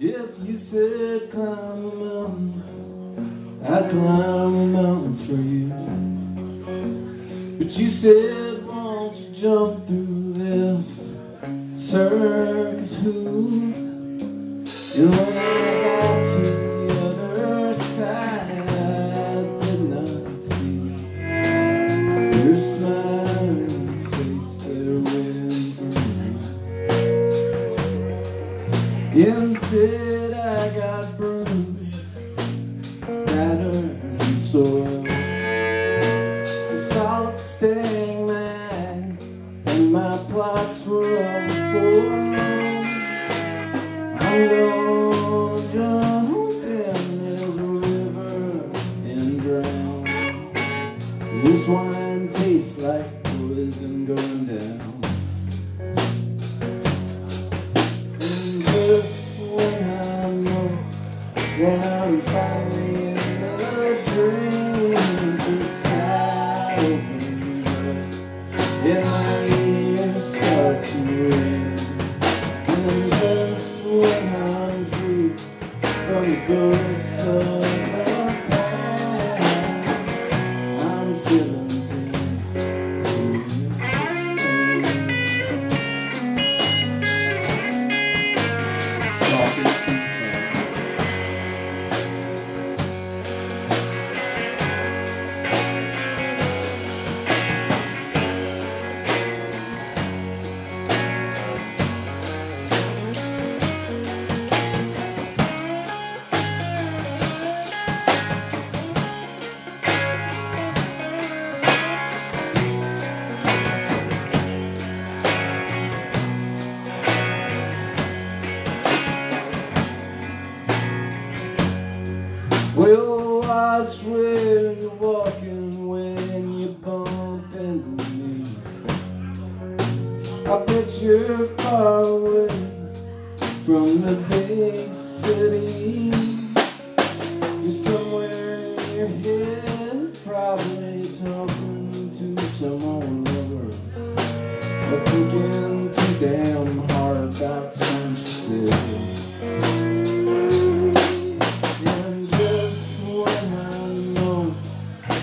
If you said climb a mountain, I'd climb a mountain for you. But you said, won't you jump through this circus hoop? And Instead, I got bruised, battered and soiled. The salt stained my eyes, and my plots were all foiled. I'm gonna jump in this river and drown. This wine tastes like poison going down. That I'm finally in the dream, the sky and my ears start to ring. And I'm just when I'm free from the ghosts of watch where you're walking when you bump into me. I bet you're far away from the big city. You're somewhere in your head, probably talking to some old lover. Or thinking too damn hard about she said.